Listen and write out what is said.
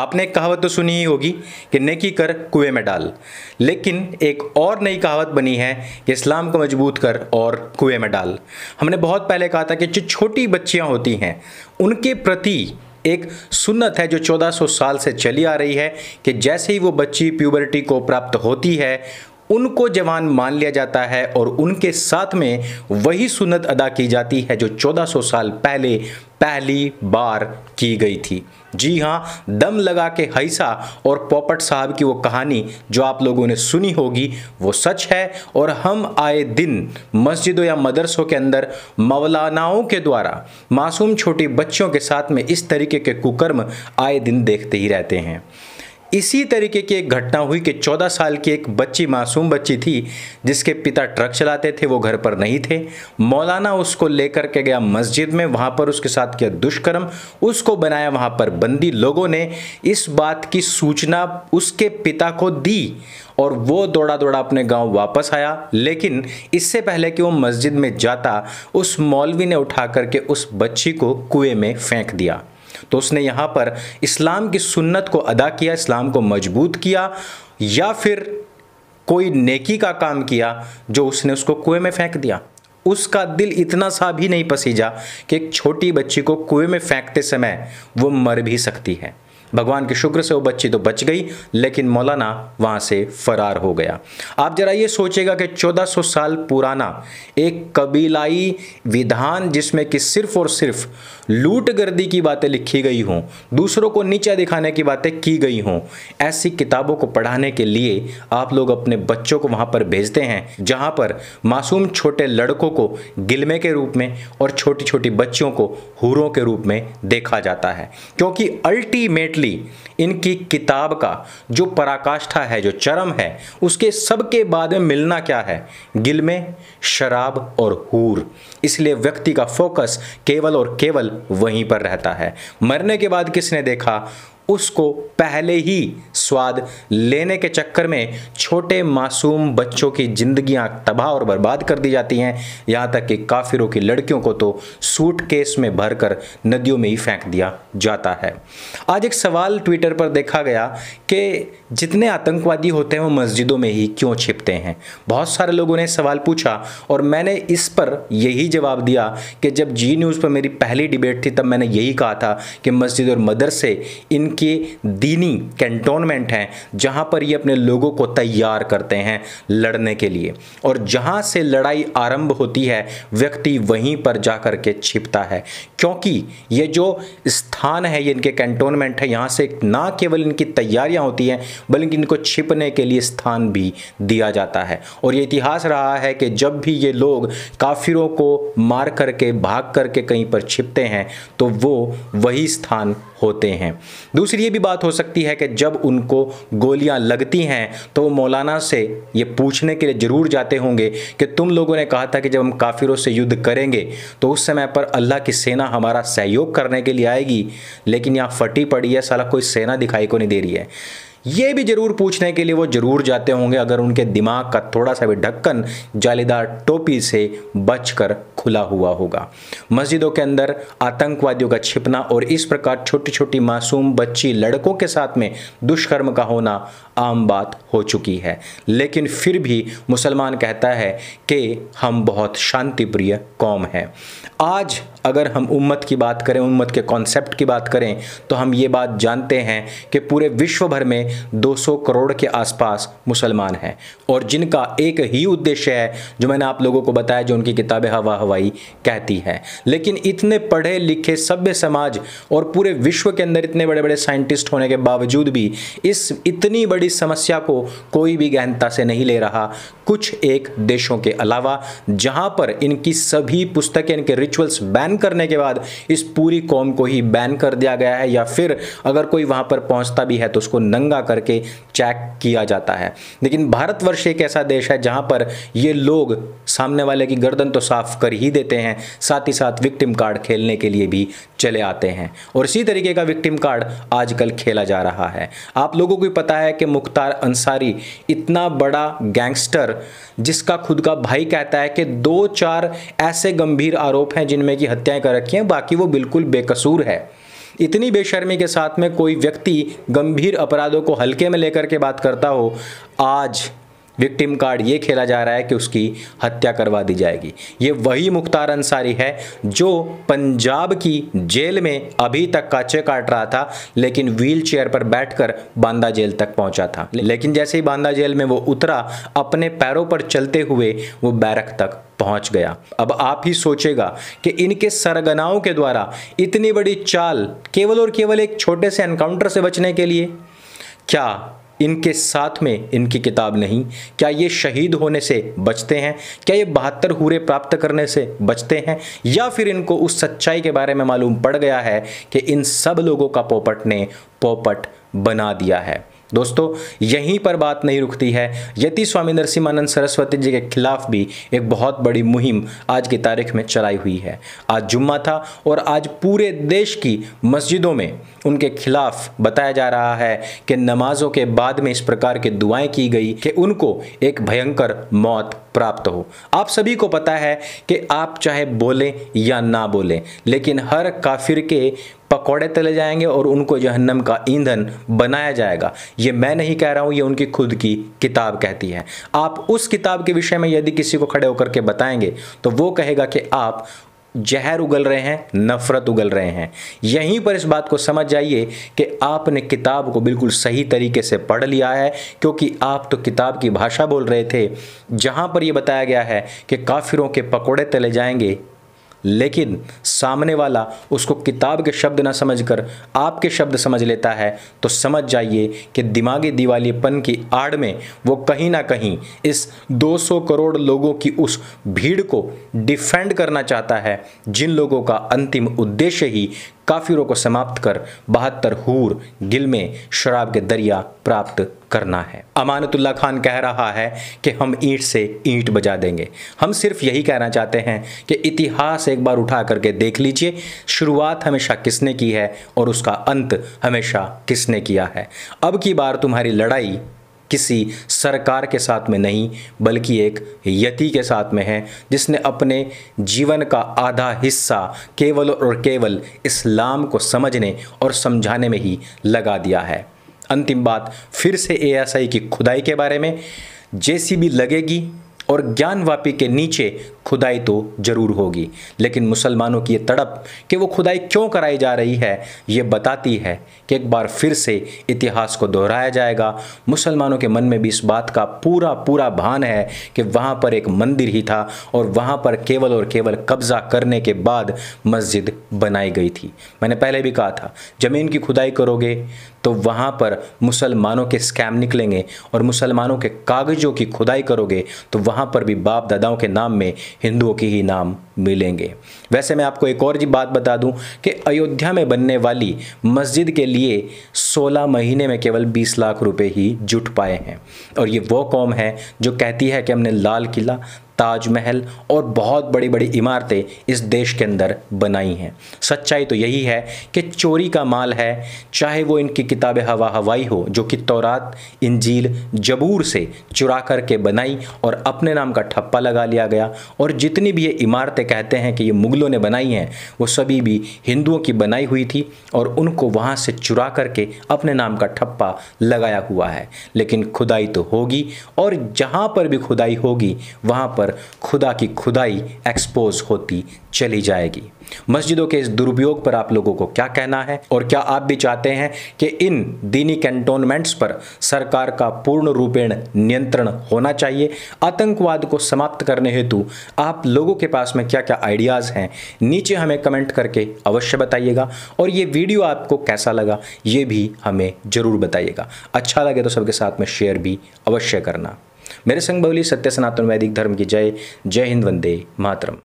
आपने एक कहावत तो सुनी ही होगी कि नेकी कर कुएँ में डाल। लेकिन एक और नई कहावत बनी है कि इस्लाम को मज़बूत कर और कुएँ में डाल। हमने बहुत पहले कहा था कि जो छोटी बच्चियाँ होती हैं, उनके प्रति एक सुन्नत है जो 1400 साल से चली आ रही है कि जैसे ही वो बच्ची प्यूबरिटी को प्राप्त होती है, उनको जवान मान लिया जाता है और उनके साथ में वही सुन्नत अदा की जाती है जो 1400 साल पहले पहली बार की गई थी। जी हाँ दम लगा के हैसा और पोपट साहब की वो कहानी जो आप लोगों ने सुनी होगी, वो सच है और हम आए दिन मस्जिदों या मदरसों के अंदर मौलानाओं के द्वारा मासूम छोटी बच्चियों के साथ में इस तरीके के कुकर्म आए दिन देखते ही रहते हैं। इसी तरीके की एक घटना हुई कि 14 साल की एक बच्ची, मासूम बच्ची थी, जिसके पिता ट्रक चलाते थे, वो घर पर नहीं थे। मौलाना उसको लेकर के गया मस्जिद में, वहाँ पर उसके साथ किया दुष्कर्म, उसको बनाया वहाँ पर बंदी। लोगों ने इस बात की सूचना उसके पिता को दी और वो दौड़ा दौड़ा अपने गाँव वापस आया। लेकिन इससे पहले कि वो मस्जिद में जाता, उस मौलवी ने उठा करके उस बच्ची को कुएँ में फेंक दिया। तो उसने यहाँ पर इस्लाम की सुन्नत को अदा किया, इस्लाम को मज़बूत किया, या फिर कोई नेकी का काम किया जो उसने उसको कुएँ में फेंक दिया। उसका दिल इतना सा भी नहीं पसीजा कि एक छोटी बच्ची को कुएँ में फेंकते समय वो मर भी सकती है। भगवान के शुक्र से वो बच्ची तो बच गई, लेकिन मौलाना वहाँ से फरार हो गया। आप जरा ये सोचेगा कि 1400 साल पुराना एक कबीलाई विधान जिसमें कि सिर्फ़ और सिर्फ़ लूट गर्दी की बातें लिखी गई हों, दूसरों को नीचा दिखाने की बातें की गई हों, ऐसी किताबों को पढ़ाने के लिए आप लोग अपने बच्चों को वहाँ पर भेजते हैं, जहाँ पर मासूम छोटे लड़कों को गिलमे के रूप में और छोटी छोटी बच्चियों को हूरों के रूप में देखा जाता है। क्योंकि अल्टीमेटली अल्टीमेटली इनकी किताब का जो पराकाष्ठा है, जो चरम है, उसके सबके बाद में मिलना क्या है? गिल में शराब और हूर। इसलिए व्यक्ति का फोकस केवल और केवल वहीं पर रहता है। मरने के बाद किसने देखा? उसको पहले ही स्वाद लेने के चक्कर में छोटे मासूम बच्चों की जिंदगियाँ तबाह और बर्बाद कर दी जाती हैं। यहाँ तक कि काफिरों की लड़कियों को तो सूट केस में भरकर नदियों में ही फेंक दिया जाता है। आज एक सवाल ट्विटर पर देखा गया कि जितने आतंकवादी होते हैं वो मस्जिदों में ही क्यों छिपते हैं? बहुत सारे लोगों ने सवाल पूछा और मैंने इस पर यही जवाब दिया कि जब जी न्यूज़ पर मेरी पहली डिबेट थी तब मैंने यही कहा था कि मस्जिद और मदरसे इनके दीनी कैंटोनमेंट हैं, जहाँ पर ये अपने लोगों को तैयार करते हैं लड़ने के लिए। और जहाँ से लड़ाई आरंभ होती है, व्यक्ति वहीं पर जा कर के छिपता है। क्योंकि ये जो स्थान है, ये इनके कैंटोनमेंट है, यहाँ से ना केवल इनकी तैयारियाँ होती हैं, बल्कि इनको छिपने के लिए स्थान भी दिया जाता है। और ये इतिहास रहा है कि जब भी ये लोग काफिरों को मार करके, भाग करके कहीं पर छिपते हैं तो वो वही स्थान होते हैं। दूसरी ये भी बात हो सकती है कि जब उनको गोलियाँ लगती हैं तो वो मौलाना से ये पूछने के लिए ज़रूर जाते होंगे कि तुम लोगों ने कहा था कि जब हम काफिरों से युद्ध करेंगे तो उस समय पर अल्लाह की सेना हमारा सहयोग करने के लिए आएगी, लेकिन यहाँ फटी पड़ी है, सला कोई सेना दिखाई को नहीं दे रही है। ये भी ज़रूर पूछने के लिए वो ज़रूर जाते होंगे अगर उनके दिमाग का थोड़ा सा भी ढक्कन जालीदार टोपी से बचकर खुला हुआ होगा। मस्जिदों के अंदर आतंकवादियों का छिपना और इस प्रकार छोटी छोटी मासूम बच्ची लड़कों के साथ में दुष्कर्म का होना आम बात हो चुकी है। लेकिन फिर भी मुसलमान कहता है कि हम बहुत शांति प्रिय कौम है। आज अगर हम उम्मत की बात करें, उम्मत के कॉन्सेप्ट की बात करें तो हम ये बात जानते हैं कि पूरे विश्व भर में 200 करोड़ के आसपास मुसलमान हैं। और जिनका एक ही उद्देश्य है, जो मैंने आप लोगों को बताया, जो उनकी किताबें हवा हवाई कहती है। लेकिन इतने पढ़े लिखे सभ्य समाज और पूरे विश्व के अंदर इतने बड़े बड़े साइंटिस्ट होने के बावजूद भी इस इतनी बड़ी समस्या को कोई भी गहनता से नहीं ले रहा। कुछ एक देशों के अलावा, जहाँ पर इनकी सभी पुस्तकें, इनके रिचुअल्स बैन करने के बाद इस पूरी कौम को ही बैन कर दिया गया है, या फिर अगर कोई वहाँ पर पहुँचता भी है तो उसको नंगा करके चेक किया जाता है। लेकिन भारतवर्ष एक ऐसा देश है जहाँ पर ये लोग सामने वाले की गर्दन तो साफ़ कर ही देते हैं, साथ ही साथ विक्टिम कार्ड खेलने के लिए भी चले आते हैं। और इसी तरीके का विक्टिम कार्ड आजकल खेला जा रहा है। आप लोगों को पता है कि मुख्तार अंसारी इतना बड़ा गैंगस्टर जिसका खुद का भाई कहता है कि दो चार ऐसे गंभीर आरोप हैं जिनमें की हत्याएँ कर रखी हैं, बाकी वो बिल्कुल बेकसूर है। इतनी बेशर्मी के साथ में कोई व्यक्ति गंभीर अपराधों को हल्के में लेकर के बात करता हो, आज विक्टिम कार्ड ये खेला जा रहा है कि उसकी हत्या करवा दी जाएगी। ये वही मुख्तार अंसारी है जो पंजाब की जेल में अभी तक काचे काट रहा था, लेकिन व्हील चेयर पर बैठकर बांदा जेल तक पहुँचा था। लेकिन जैसे ही बांदा जेल में वो उतरा, अपने पैरों पर चलते हुए वो बैरक तक पहुँच गया। अब आप ही सोचेगा कि इनके सरगनाओं के द्वारा इतनी बड़ी चाल केवल और केवल एक छोटे से एनकाउंटर से बचने के लिए क्या इनके साथ में इनकी किताब नहीं। क्या ये शहीद होने से बचते हैं? क्या ये बहत्तर हूरे प्राप्त करने से बचते हैं? या फिर इनको उस सच्चाई के बारे में मालूम पड़ गया है कि इन सब लोगों का पोपट ने पोपट बना दिया है? दोस्तों, यहीं पर बात नहीं रुकती है। यति स्वामी नरसिम्हानंद सरस्वती जी के खिलाफ भी एक बहुत बड़ी मुहिम आज की तारीख में चलाई हुई है। आज जुम्मा था और आज पूरे देश की मस्जिदों में उनके खिलाफ बताया जा रहा है कि नमाजों के बाद में इस प्रकार की दुआएँ की गई कि उनको एक भयंकर मौत प्राप्त हो। आप सभी को पता है कि आप चाहे बोलें या ना बोलें, लेकिन हर काफिर के पकौड़े तले जाएँगे और उनको जहन्नम का ईंधन बनाया जाएगा। ये मैं नहीं कह रहा हूँ, ये उनकी खुद की किताब कहती है। आप उस किताब के विषय में यदि किसी को खड़े होकर के बताएँगे तो वो कहेगा कि आप जहर उगल रहे हैं, नफरत उगल रहे हैं। यहीं पर इस बात को समझ जाइए कि आपने किताब को बिल्कुल सही तरीके से पढ़ लिया है, क्योंकि आप तो किताब की भाषा बोल रहे थे, जहाँ पर यह बताया गया है कि काफिरों के पकोड़े तले जाएँगे। लेकिन सामने वाला उसको किताब के शब्द ना समझकर आपके शब्द समझ लेता है तो समझ जाइए कि दिमागी दिवालीपन की आड़ में वो कहीं ना कहीं इस 200 करोड़ लोगों की उस भीड़ को डिफेंड करना चाहता है, जिन लोगों का अंतिम उद्देश्य ही काफिरों को समाप्त कर बहत्तर हूर गिल में शराब के दरिया प्राप्त करना है। अमानतुल्ला खान कह रहा है कि हम ईंट से ईंट बजा देंगे। हम सिर्फ़ यही कहना चाहते हैं कि इतिहास एक बार उठा करके देख लीजिए, शुरुआत हमेशा किसने की है और उसका अंत हमेशा किसने किया है। अब की बार तुम्हारी लड़ाई किसी सरकार के साथ में नहीं, बल्कि एक यति के साथ में है, जिसने अपने जीवन का आधा हिस्सा केवल और केवल इस्लाम को समझने और समझाने में ही लगा दिया है। अंतिम बात फिर से एएसआई की खुदाई के बारे में। जैसी भी लगेगी और ज्ञानवापी के नीचे खुदाई तो ज़रूर होगी। लेकिन मुसलमानों की ये तड़प कि वो खुदाई क्यों कराई जा रही है, ये बताती है कि एक बार फिर से इतिहास को दोहराया जाएगा। मुसलमानों के मन में भी इस बात का पूरा पूरा भान है कि वहाँ पर एक मंदिर ही था और वहाँ पर केवल और केवल कब्ज़ा करने के बाद मस्जिद बनाई गई थी। मैंने पहले भी कहा था, ज़मीन की खुदाई करोगे तो वहाँ पर मुसलमानों के स्कैम निकलेंगे और मुसलमानों के कागज़ों की खुदाई करोगे तो वहाँ पर भी बाप दादाओं के नाम में हिंदुओं के ही नाम मिलेंगे। वैसे मैं आपको एक और जी बात बता दूँ कि अयोध्या में बनने वाली मस्जिद के लिए 16 महीने में केवल 20 लाख रुपए ही जुट पाए हैं। और ये वो कौम है जो कहती है कि हमने लाल किला ताजमहल और बहुत बड़ी बड़ी इमारतें इस देश के अंदर बनाई हैं। सच्चाई तो यही है कि चोरी का माल है, चाहे वो इनकी किताब हवा हवाई हो, जो कि तौरात, इंजील, जबूर से चुरा करके बनाई और अपने नाम का ठप्पा लगा लिया गया। और जितनी भी ये इमारतें कहते हैं कि ये मुगलों ने बनाई हैं, वो सभी भी हिंदुओं की बनाई हुई थी और उनको वहाँ से चुरा करके अपने नाम का ठप्पा लगाया हुआ है। लेकिन खुदाई तो होगी और जहाँ पर भी खुदाई होगी, वहाँ पर पर खुदा की खुदाई एक्सपोज होती चली जाएगी। मस्जिदों के इस दुरुपयोग पर आप लोगों को क्या कहना है? और क्या आप भी चाहते हैं कि इन दीनी कैंटोनमेंट्स पर सरकार का पूर्ण रूपेण नियंत्रण होना चाहिए? आतंकवाद को समाप्त करने हेतु आप लोगों के पास में क्या क्या आइडियाज़ हैं? नीचे हमें कमेंट करके अवश्य बताइएगा। और ये वीडियो आपको कैसा लगा, ये भी हमें ज़रूर बताइएगा। अच्छा लगे तो सबके साथ में शेयर भी अवश्य करना। मेरे संग बहुली सत्य सनातन वैदिक धर्म की जय। जय हिंद वंदे मातरम।